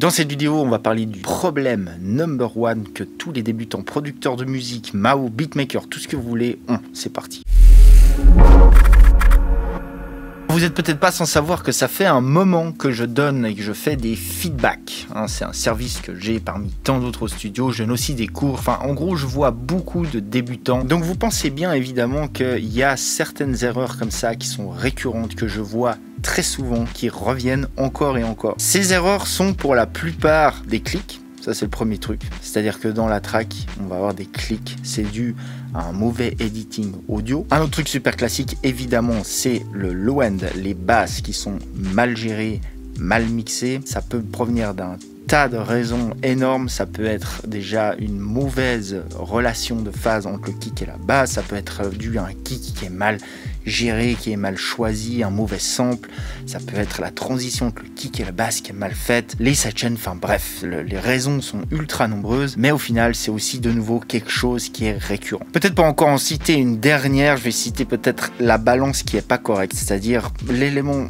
Dans cette vidéo, on va parler du problème number one que tous les débutants producteurs de musique, Mao, beatmaker, tout ce que vous voulez ont. C'est parti. Vous êtes peut-être pas sans savoir que ça fait un moment que je donne et que je fais des feedbacks. Hein. c'est un service que j'ai parmi tant d'autres studios. Je donne aussi des cours. Enfin, en gros, je vois beaucoup de débutants. Donc, vous pensez bien évidemment qu'il y a certaines erreurs comme ça qui sont récurrentes, que je vois très souvent, qui reviennent encore et encore. Ces erreurs sont pour la plupart des clics. Ça, c'est le premier truc. C'est-à-dire que dans la track, on va avoir des clics. C'est dû à un mauvais editing audio. Un autre truc super classique, évidemment, c'est le low-end, les basses qui sont mal gérées, mal mixées. Ça peut provenir d'un tas de raisons énormes. Ça peut être déjà une mauvaise relation de phase entre le kick et la basse. Ça peut être dû à un kick qui est mal géré, qui est mal choisi, un mauvais sample. Ça peut être la transition entre le kick et la basse qui est mal faite, les sidechains, enfin bref, les raisons sont ultra nombreuses, mais au final, c'est aussi de nouveau quelque chose qui est récurrent. Peut-être pas encore en citer une dernière, je vais citer peut-être la balance qui est pas correcte, c'est-à-dire l'élément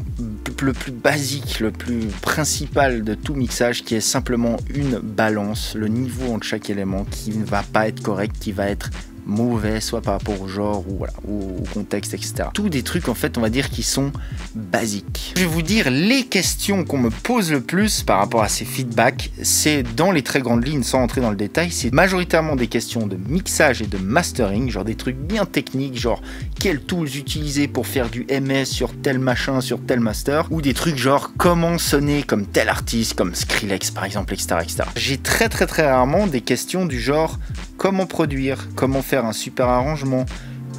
le plus basique, le plus principal de tout mixage qui est simplement une balance, le niveau entre chaque élément qui ne va pas être correct, qui va être mauvais, soit par rapport au genre ou voilà, au, contexte, etc. Tous des trucs en fait, on va dire, qui sont basiques. Je vais vous dire les questions qu'on me pose le plus par rapport à ces feedbacks. C'est dans les très grandes lignes, sans entrer dans le détail, c'est majoritairement des questions de mixage et de mastering, genre des trucs bien techniques, genre quels tools utiliser pour faire du MS sur tel machin, sur tel master, ou des trucs genre comment sonner comme tel artiste, comme Skrillex par exemple, etc. etc. J'ai très très très rarement des questions du genre comment produire, comment faire un super arrangement,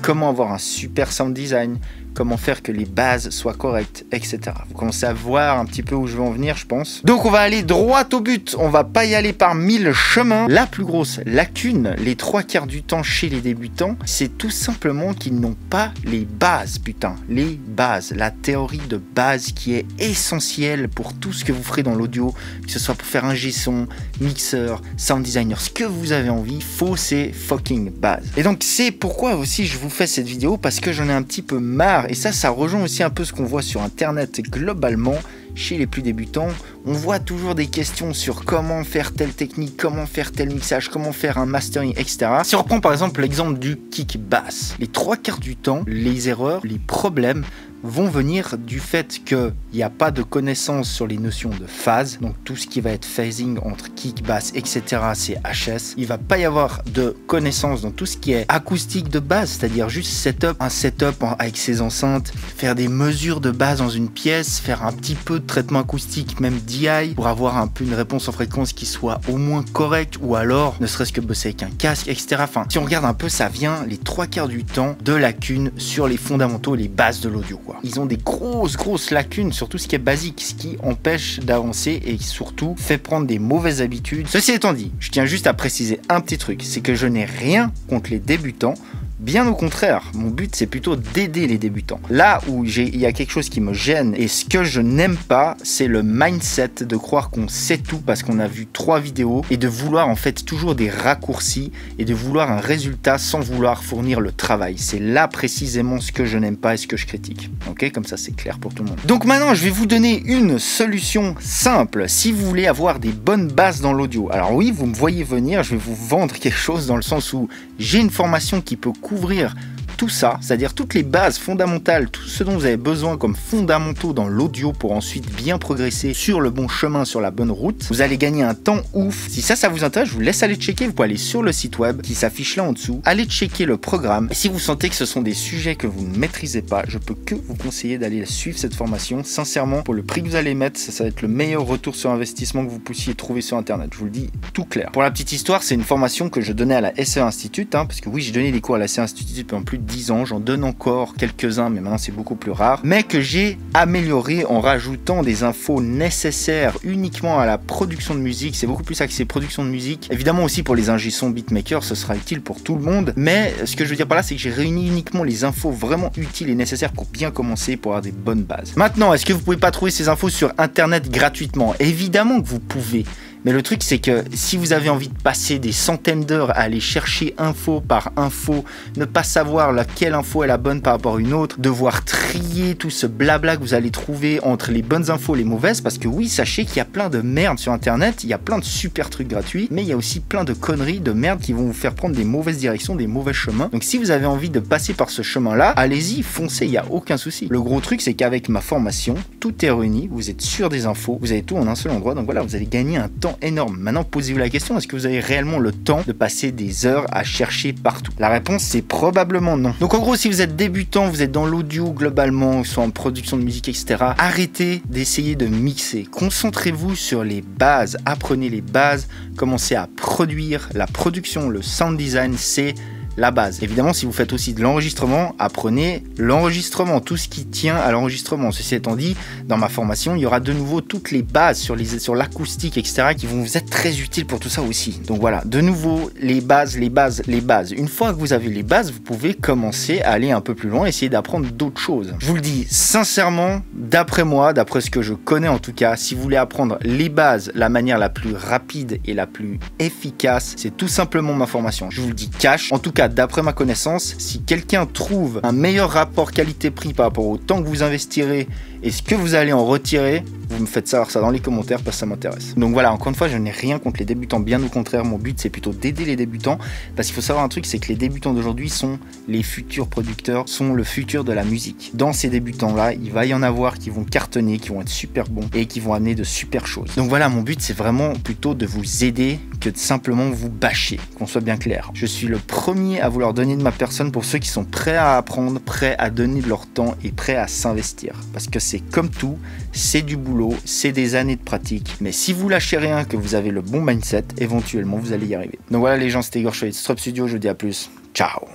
comment avoir un super sound design, comment faire que les bases soient correctes, etc. Vous commencez à voir un petit peu où je veux en venir, je pense. Donc on va aller droit au but, on va pas y aller par mille chemins. La plus grosse lacune, les trois quarts du temps chez les débutants, c'est tout simplement qu'ils n'ont pas les bases, putain, les bases, la théorie de base qui est essentielle pour tout ce que vous ferez dans l'audio, que ce soit pour faire un G-son, mixeur, sound designer, ce que vous avez envie, faut ces fucking bases. Et donc c'est pourquoi aussi je vous fais cette vidéo, parce que j'en ai un petit peu marre et ça, ça rejoint aussi un peu ce qu'on voit sur Internet globalement. Chez les plus débutants, on voit toujours des questions sur comment faire telle technique, comment faire tel mixage, comment faire un mastering, etc. Si on reprend par exemple l'exemple du kick bass, les trois quarts du temps, les erreurs, les problèmes vont venir du fait qu'il n'y a pas de connaissance sur les notions de phase, donc tout ce qui va être phasing entre kick, bass, etc. c'est HS. Il va pas y avoir de connaissance dans tout ce qui est acoustique de base, c'est-à-dire juste setup, un setup avec ses enceintes, faire des mesures de base dans une pièce, faire un petit peu de traitement acoustique, même DI, pour avoir un peu une réponse en fréquence qui soit au moins correcte, ou alors ne serait-ce que bosser avec un casque, etc. Enfin, si on regarde un peu, ça vient les trois quarts du temps de lacunes sur les fondamentaux les bases de l'audio. Ils ont des grosses, grosses lacunes sur tout ce qui est basique, ce qui empêche d'avancer et surtout fait prendre des mauvaises habitudes. Ceci étant dit, je tiens juste à préciser un petit truc, c'est que je n'ai rien contre les débutants. Bien au contraire, mon but c'est plutôt d'aider les débutants. Là où il y a quelque chose qui me gêne et ce que je n'aime pas, c'est le mindset de croire qu'on sait tout parce qu'on a vu trois vidéos et de vouloir en fait toujours des raccourcis et de vouloir un résultat sans vouloir fournir le travail. C'est là précisément ce que je n'aime pas et ce que je critique. Ok, comme ça c'est clair pour tout le monde. Donc maintenant je vais vous donner une solution simple si vous voulez avoir des bonnes bases dans l'audio. Alors oui, vous me voyez venir, je vais vous vendre quelque chose dans le sens où j'ai une formation qui peut couvrir tout ça, c'est-à-dire toutes les bases fondamentales, tout ce dont vous avez besoin comme fondamentaux dans l'audio pour ensuite bien progresser sur le bon chemin, sur la bonne route, vous allez gagner un temps ouf. Si ça, ça vous intéresse, je vous laisse aller checker. Vous pouvez aller sur le site web qui s'affiche là en dessous, allez checker le programme. Et si vous sentez que ce sont des sujets que vous ne maîtrisez pas, je peux que vous conseiller d'aller suivre cette formation. Sincèrement, pour le prix que vous allez mettre, ça, va être le meilleur retour sur investissement que vous puissiez trouver sur Internet. Je vous le dis tout clair. Pour la petite histoire, c'est une formation que je donnais à la SE Institute, hein, parce que oui, j'ai donné des cours à la SE Institute pendant plus de 10 ans, j'en donne encore quelques-uns, mais maintenant c'est beaucoup plus rare, mais que j'ai amélioré en rajoutant des infos nécessaires uniquement à la production de musique. C'est beaucoup plus axé production de musique. Évidemment aussi pour les ingé beatmakers, ce sera utile pour tout le monde, mais ce que je veux dire par là, c'est que j'ai réuni uniquement les infos vraiment utiles et nécessaires pour bien commencer, pour avoir des bonnes bases. Maintenant, est-ce que vous pouvez pas trouver ces infos sur internet gratuitement? Évidemment que vous pouvez. Mais le truc, c'est que si vous avez envie de passer des centaines d'heures à aller chercher info par info, ne pas savoir laquelle info est la bonne par rapport à une autre, devoir trier tout ce blabla que vous allez trouver entre les bonnes infos et les mauvaises, parce que oui, sachez qu'il y a plein de merde sur internet, il y a plein de super trucs gratuits, mais il y a aussi plein de conneries, de merde qui vont vous faire prendre des mauvaises directions, des mauvais chemins. Donc si vous avez envie de passer par ce chemin-là, allez-y, foncez, il n'y a aucun souci. Le gros truc, c'est qu'avec ma formation, tout est réuni, vous êtes sûr des infos, vous avez tout en un seul endroit, donc voilà, vous allez gagner un temps énorme. Maintenant, posez-vous la question, est-ce que vous avez réellement le temps de passer des heures à chercher partout? La réponse, c'est probablement non. Donc en gros, si vous êtes débutant, vous êtes dans l'audio globalement, soit en production de musique, etc., arrêtez d'essayer de mixer. Concentrez-vous sur les bases, apprenez les bases, commencez à produire. La production, le sound design, c'est la base. Évidemment, si vous faites aussi de l'enregistrement, apprenez l'enregistrement, tout ce qui tient à l'enregistrement. Ceci étant dit, dans ma formation, il y aura de nouveau toutes les bases sur l'acoustique, etc., qui vont vous être très utiles pour tout ça aussi. Donc voilà, de nouveau les bases, les bases, les bases. Une fois que vous avez les bases, vous pouvez commencer à aller un peu plus loin, essayer d'apprendre d'autres choses. Je vous le dis sincèrement, d'après moi, d'après ce que je connais en tout cas, si vous voulez apprendre les bases, la manière la plus rapide et la plus efficace, c'est tout simplement ma formation. Je vous le dis cash. En tout cas d'après ma connaissance, si quelqu'un trouve un meilleur rapport qualité-prix par rapport au temps que vous investirez et ce que vous allez en retirer, vous me faites savoir ça dans les commentaires parce que ça m'intéresse. Donc voilà, encore une fois, je n'ai rien contre les débutants, bien au contraire, mon but c'est plutôt d'aider les débutants parce qu'il faut savoir un truc, c'est que les débutants d'aujourd'hui sont les futurs producteurs, sont le futur de la musique. Dans ces débutants-là, il va y en avoir qui vont cartonner, qui vont être super bons et qui vont amener de super choses. Donc voilà, mon but c'est vraiment plutôt de vous aider que de simplement vous bâcher, qu'on soit bien clair. Je suis le premier à vouloir donner de ma personne pour ceux qui sont prêts à apprendre, prêts à donner de leur temps et prêts à s'investir. Parce que c'est comme tout, c'est du boulot c'est des années de pratique. Mais si vous lâchez rien, que vous avez le bon mindset, éventuellement vous allez y arriver. Donc voilà les gens, c'était Igor Chouette, Strop Studio, je vous dis à plus. Ciao